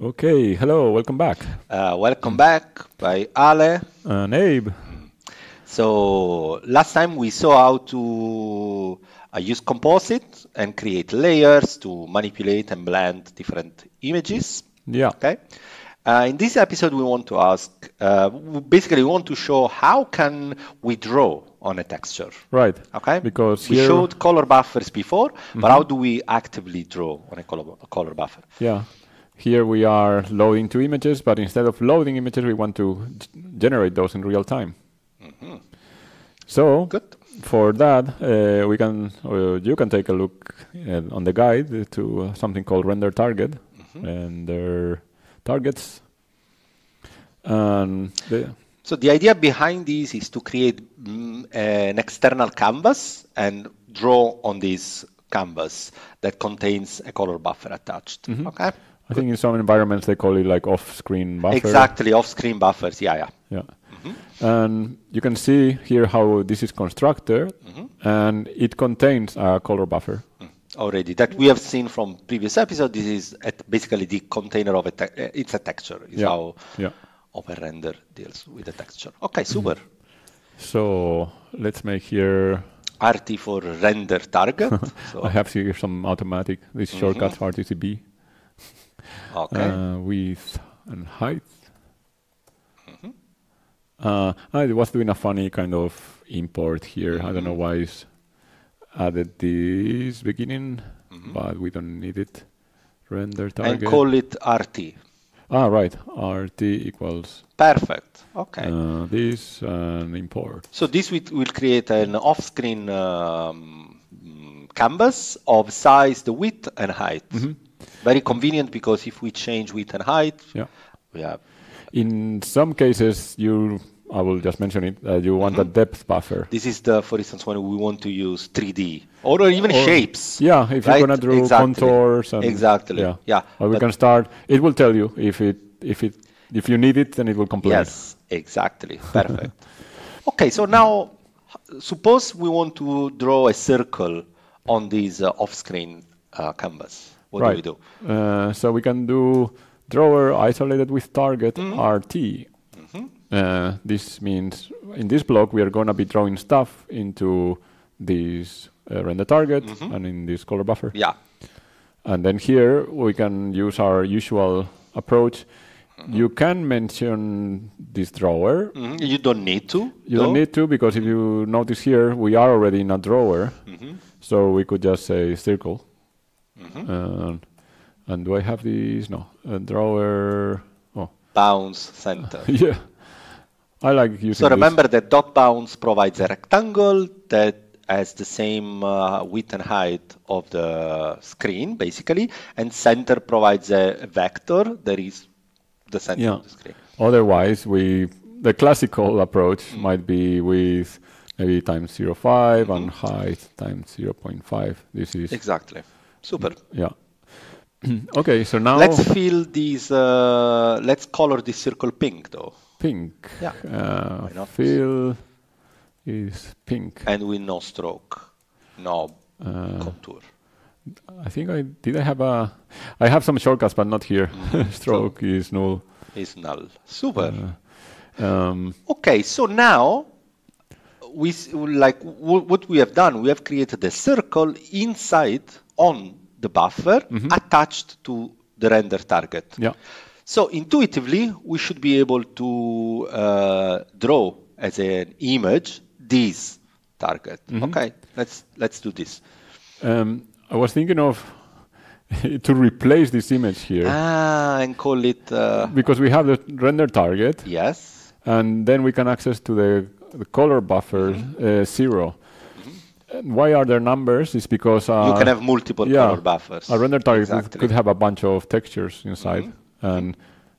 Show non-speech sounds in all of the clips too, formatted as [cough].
Okay, hello, welcome back. Uh, welcome back by Ale. And Abe. So last time we saw how to uh, use composite and create layers to manipulate and blend different images. Yeah. Okay. Uh, in this episode, we want to ask, uh, basically, we want to show how can we draw on a texture. Right. Okay. Because we here, showed color buffers before, but how do we actively draw on a color, a color buffer? yeah, here we are loading two images, but instead of loading images, we want to generate those in real time. So Good. for that, uh, we can, uh, you can take a look uh, on the guide to uh, something called render target, and their targets. And the, So the idea behind this is to create mm, an external canvas and draw on this canvas that contains a color buffer attached. Okay. I think in some environments they call it like off-screen buffer. Exactly, off-screen buffers. Yeah, yeah. Yeah. Mm-hmm. And you can see here how this is constructed, mm-hmm. and it contains a color buffer. Mm. Already that we have seen from previous episode. This is at basically the container of a. Uh, it's a texture. Is Yeah. how Yeah. OPENRNDR deals with the texture. Okay, super. Mm-hmm. So let's make here. RT for render target. [laughs] so, I have here some automatic. This shortcut for RTCB okay. uh, width and height. Uh, I was doing a funny kind of import here. I don't know why it's added this beginning, but we don't need it. Render target. and call it RT. Ah, right. RT equals Perfect. Okay. uh, this and import. So this will, will create an off-screen um, canvas of size, the width and height. Very convenient because if we change width and height, Yeah. we have In some cases, you, I will just mention it, uh, you want a depth buffer. this is the, for instance, when we want to use 3D or even Or- shapes. Yeah, if right? you're gonna draw Exactly. contours and Exactly. yeah, Yeah. Or we can start. It will tell you if it if it if you need it, then it will complain. Yes, exactly. Perfect. [laughs] okay, so now suppose we want to draw a circle on this uh, off-screen uh, canvas. What right. do we do? Uh, so we can do drawer isolated with target Mm-hmm. RT. Uh, this means in this block we are going to be drawing stuff into this uh, render target Mm-hmm. and in this color buffer. Yeah. And then here we can use our usual approach. Mm-hmm. You can mention this drawer. Mhm. You don't need to. You don't need to because if you notice here, we are already in a drawer. Mm-hmm. So we could just say circle. And, and do I have these? No. Drawer. Oh, bounds center. [laughs] yeah. I like using so this. remember that dot bounds provides a rectangle that has the same uh, width and height of the screen, basically, and center provides a vector that is the center Yeah. of the screen. Otherwise, we the classical approach Mm. might be with maybe times 0.5 Mm-hmm. and height times 0.5. This is Exactly. Super. yeah. [clears throat] okay, so now Let's fill these. Uh, let's color this circle pink, though, pink. Yeah. Uh, Why not? fill is pink. and with no stroke, no Uh, contour. I think I did. I have a. I have some shortcuts, but not here. Mm-hmm. [laughs] Stroke is null. Is null. Super. Um, Okay, so now we like w- what we have done. We have created a circle inside on the buffer attached to the render target. yeah. So intuitively, we should be able to uh, draw as an image this target. Okay, let's let's do this. Um, I was thinking of [laughs] to replace this image here Ah, and call it uh, because we have the render target, yes. and then we can access to the, the color buffer Mm-hmm. uh, 0 And why are there numbers? It's because uh, you can have multiple yeah, color buffers. A render target could- Exactly. could have a bunch of textures inside, Mm-hmm. and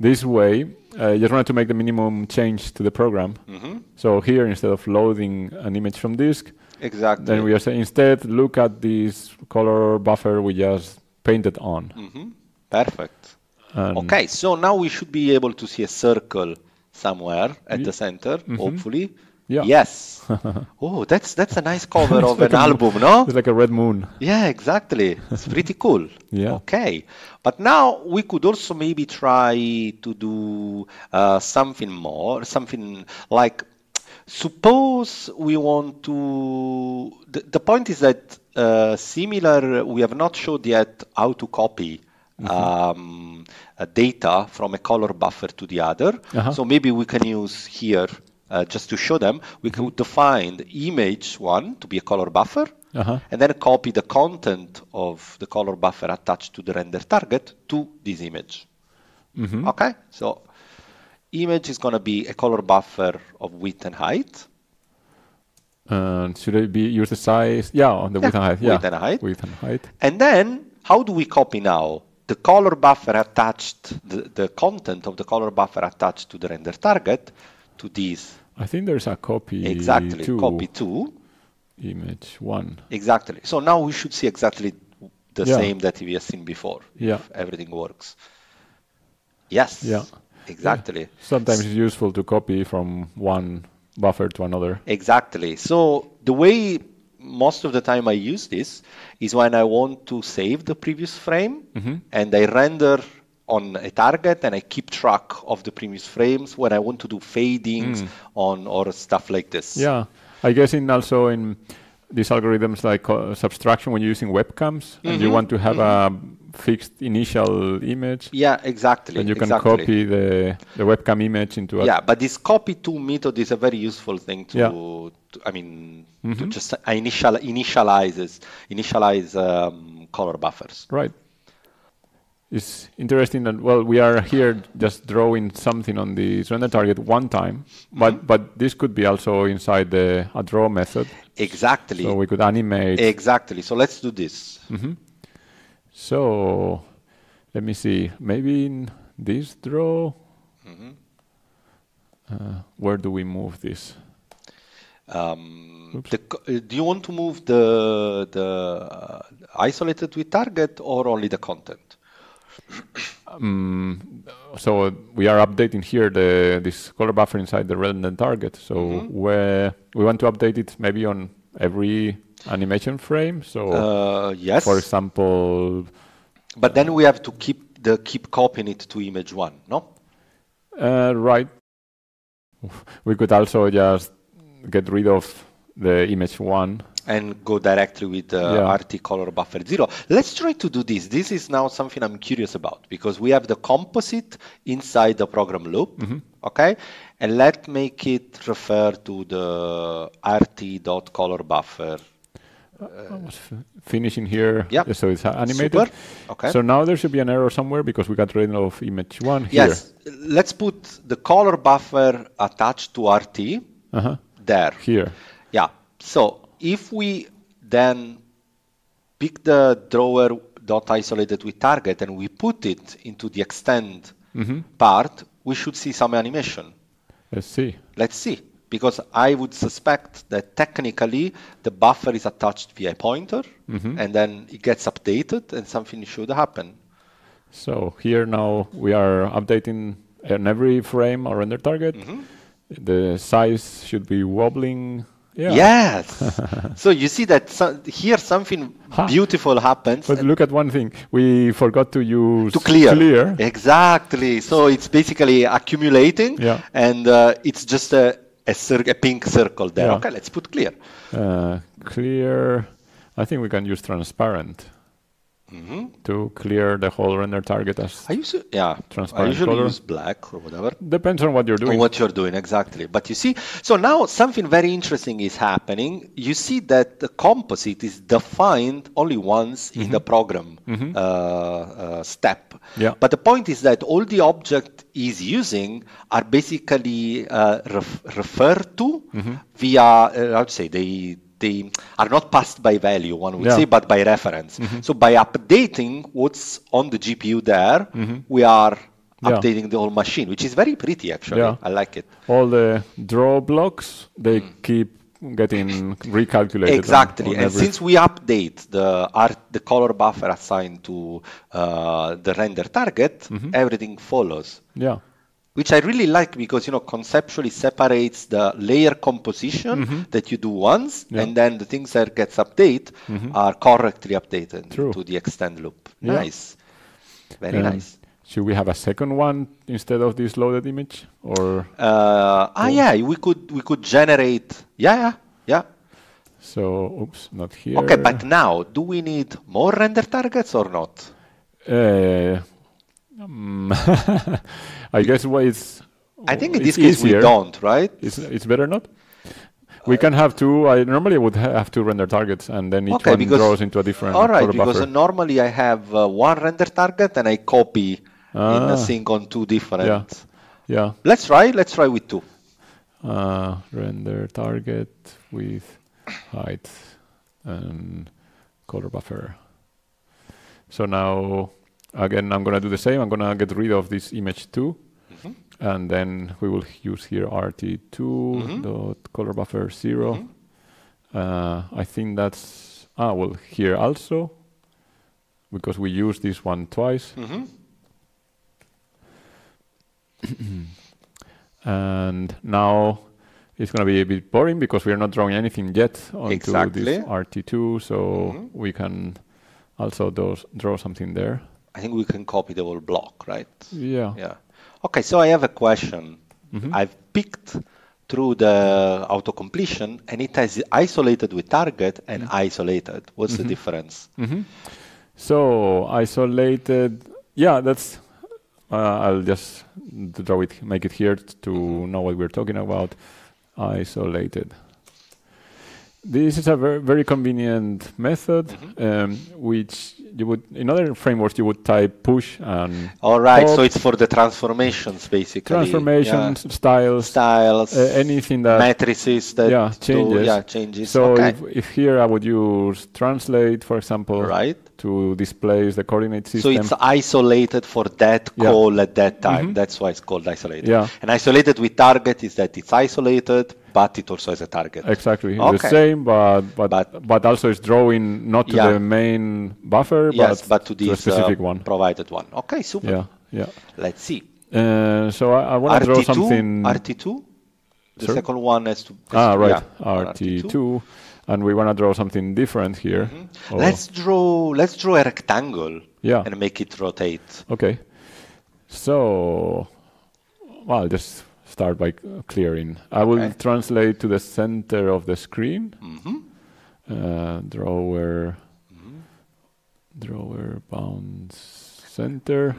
this way, uh, you just wanted to make the minimum change to the program. Mm-hmm. So here, instead of loading an image from disk, Exactly. then we are saying instead look at this color buffer we just painted on. Mhm. Perfect. And Okay, so now we should be able to see a circle somewhere at the center, Mm-hmm. hopefully. Yeah. Yes. [laughs] oh, that's that's a nice cover [laughs] of like an album, no? It's like a red moon. Yeah, exactly. It's pretty cool. [laughs] Yeah. Okay. But now we could also maybe try to do uh, something more, something like suppose we want to. The, the point is that uh, similar, we have not showed yet how to copy. Um, uh, data from a color buffer to the other. Uh-huh. So maybe we can use here uh, just to show them. We could define the image one to be a color buffer Uh-huh. and then copy the content of the color buffer attached to the render target to this image. Okay, so image is going to be a color buffer of width and height. And should it be use the size? Yeah, on the width and height. Yeah, width and height. Width and height. And then how do we copy now? The color buffer attached, the, the content of the color buffer attached to the render target to this. I think there's a copy. Exactly, to copy to image one. Exactly. So now we should see exactly the Yeah. same that we have seen before. Yeah. If everything works. Yes. Yeah. Exactly. Sometimes it's useful to copy from one buffer to another. Exactly. So the way most of the time I use this is when I want to save the previous frame Mm-hmm. and I render on a target and I keep track of the previous frames when I want to do fadings on or stuff like this. Mm. Yeah, I guess in also in these algorithms like uh, subtraction when you're using webcams and Mm-hmm. you want to have a fixed initial image, Yeah, exactly. and you can exactly. copy the, the webcam image into a Yeah, but this copy to method is a very useful thing to, Yeah. Mm-hmm. to I mean, to just initial initializes initialize um, color buffers. Right. It's interesting that well we are here just drawing something on the render target one time, but Mm-hmm. but this could be also inside the a draw method, Exactly. so we could animate. exactly. So let's do this. So let me see. Maybe in this draw, Mm-hmm. uh, where do we move this? Um, the, uh, do you want to move the the uh, isolated with target or only the content? Um, so we are updating here the this color buffer inside the render target. So Mm-hmm. where we want to update it maybe on every animation frame. So Uh, yes. for example, but then we have to keep the keep copying it to image one. No. uh, right, we could also just get rid of the image one. And go directly with the Yeah. RT color buffer zero. Let's try to do this. This is now something I'm curious about because we have the composite inside the program loop, Mm-hmm. okay? And let's make it refer to the RT.color buffer. Was finishing here. Yeah. So it's animated. Super. Okay. So now there should be an error somewhere because we got rid of image one here. Yes, let's put the color buffer attached to RT Uh-huh. there. Here. Yeah. So if we then pick the drawer dot isolated with target and we put it into the extend Mm-hmm. part, we should see some animation. Let's see. Let's see. Because I would suspect that technically the buffer is attached via a pointer Mm-hmm. and then it gets updated and something should happen. So here now we are updating in every frame our render target. Mm-hmm. The size should be wobbling. Yeah. Yes. [laughs] so you see that here something Ha. beautiful happens. But look at one thing. We forgot to use to clear. clear. Exactly. So it's basically accumulating, Yeah. and uh, it's just a a, cir- a pink circle there. Yeah. Okay, let's put clear. Uh, clear. I think we can use transparent to clear the whole render target as I usually, yeah, I Transparent usually color. use black or whatever. depends on what you're doing. what you're doing exactly. But you see, so now something very interesting is happening. You see that the composite is defined only once in the program uh, uh, step. Yeah. But the point is that all the object is using are basically uh, ref- referred to via, uh, how to say, they they are not passed by value, one would Yeah. say, but by reference. So by updating what's on the GPU there, we are Yeah. updating the whole machine, which is very pretty actually. Yeah. I like it. All the draw blocks they keep getting recalculated. on- Exactly. on and every- since we update the art, the color buffer assigned to uh, the render target, Mm-hmm. everything follows. yeah, which I really like because you know conceptually separates the layer composition that you do once, Yeah. and then the things that gets update are correctly updated True. to the extend loop. Yeah. Nice, very Um, nice. Should we have a second one instead of this loaded image, or Uh, ah, yeah, we could we could generate. Yeah, yeah, yeah. so? Oops, not here. Okay, but now do we need more render targets or not? Uh, um, [laughs] I guess what it's. I think in this case easier. we don't, right? It's it's better not. We can have two. I normally would ha- have two render targets, and then each Okay, one because draws into a different all right, because buffer. normally I have uh, one render target and I copy in Ah. a sync on two different. Yeah. Yeah, Let's try. Let's try with two. uh, render target with height and color buffer. So now, again, I'm gonna do the same. I'm gonna get rid of this image 2 Mm-hmm. and then we will use here rt2 Mm-hmm. dot color buffer 0 Uh, I think that's ah well here also because we use this one twice. Mhm. [coughs] and now it's going to be a bit boring because we are not drawing anything yet onto Exactly. this RT2, so Mhm. we can also draw something there. I think we can copy the whole block, right? Yeah. Yeah. Okay, so I have a question. Mhm. I've picked through the auto completion and it has isolated with target and isolated. What's the difference? Mhm. So isolated, yeah, that's. Uh, I'll just draw it, make it here to know what we're talking about. Isolated. This is a very, very convenient method, um, which you would in other frameworks you would type push and All right, so it's for the transformations basically. transformations, Yeah. styles, styles, uh, anything that matrices that yeah do- changes. yeah, changes. So okay. if, if here I would use translate, for example, right. To displace the coordinate system. So it's isolated for that Yeah. call at that time. Mhm. That's why it's called isolated. Yeah. And isolated with target is that it's isolated, but it also has a target. Exactly Okay. the same, but but But- but, also it's drawing not to Yeah. the main buffer, yes, but to a this specific uh, one. provided one. Okay, super. Yeah, yeah. Let's see. Uh, so I, I want to draw something. RT2. The Sorry? second one has to. has ah, right. yeah, on RT2, and we want to draw something different here. Oh, Let's draw. Let's draw a rectangle Yeah. and make it rotate. Okay. So, well, I'll just start by clearing. I will Okay. translate to the center of the screen. Mm-hmm. Uh, drawer, Mm-hmm. drawer bounds center.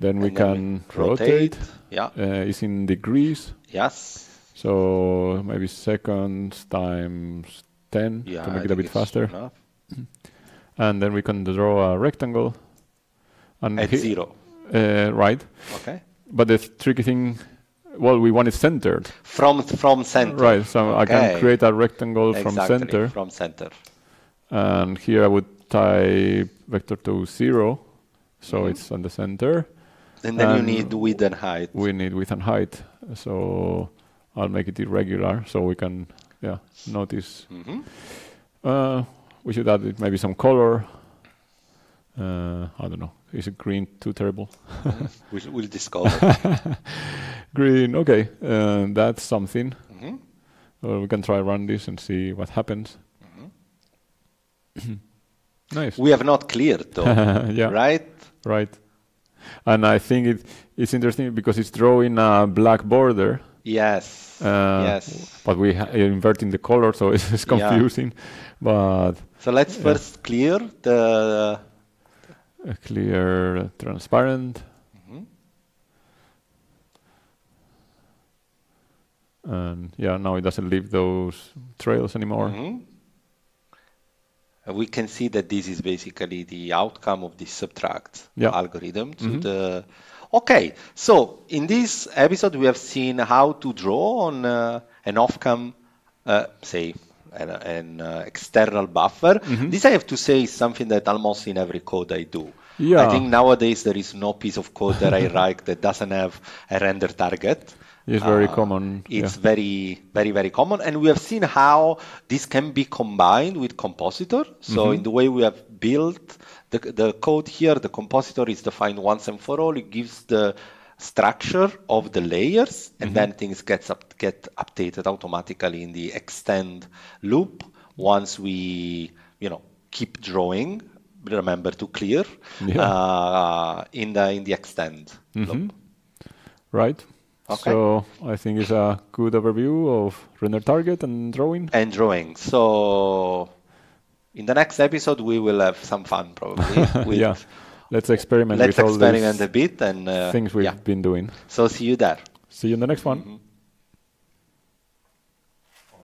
Then we Mm-hmm. Then can we rotate. Yeah. Uh, it's in degrees, Yes. so maybe seconds times 10 Yeah. to I make it a bit faster. enough. [clears throat] And then we can draw a rectangle. And At zero. Uh, right. Okay. But the tricky thing, well, we want it centered. From from center. Right, so I can create a rectangle from Exactly, center. From center. And here I would type vector to zero, so Mhm. it's on the center. And then you need width and height. We need width and height, so I'll make it irregular so we can, yeah, notice. Mhm. Uh, we should add it maybe some color. Uh, I don't know. Is it green too terrible? [laughs] We'll, we'll discover. [laughs] green, okay. Uh, that's something. Mhm. Or we can try run this and see what happens. [clears throat] nice. We have not cleared though, [laughs] yeah. right? Right. And I think it it's interesting because it's drawing a black border, Yes. uh, yes. but we ha- inverting the color, so it's, [laughs] it's Yeah. confusing. But So let's Yeah. first clear the. a clear, transparent, Mhm. and yeah, now it doesn't leave those trails anymore. Mhm. Uh, We can see that this is basically the outcome of this subtract Yeah. algorithm to Mhm. the. Okay, so in this episode we have seen how to draw on uh, an off-cam, uh, say, an, an uh, external buffer. Mhm. This I have to say is something that almost in every code I do. Yeah. I think nowadays there is no piece of code that I [laughs] write that doesn't have a render target. It's very Uh, common. It's yeah. very, very, very common. And we have seen how this can be combined with compositor. So Mhm. in the way we have built the, the code here, the compositor is defined once and for all. It gives the structure of the layers, and then things gets up, get updated automatically in the extend loop once we, you know, keep drawing. Remember to clear Yeah. uh, in the in the extend loop. Right. Okay. So I think it's a good overview of render target and drawing. and drawing. So in the next episode, we will have some fun probably. [laughs] With, yeah. Let's experiment Let's with all experiment these a bit and uh, things we've yeah. been doing. So see you there. See you in the next one.